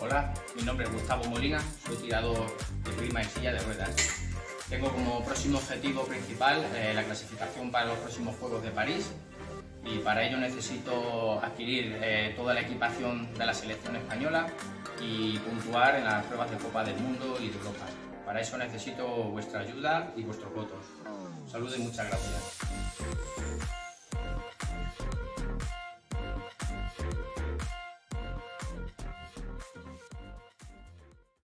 Hola, mi nombre es Gustavo Molina, soy tirador de prima y silla de ruedas. Tengo como próximo objetivo principal eh, la clasificación para los próximos Juegos de París y para ello necesito adquirir eh, toda la equipación de la selección española y puntuar en las pruebas de Copa del Mundo y de Europa. Para eso necesito vuestra ayuda y vuestros votos. Salud y muchas gracias.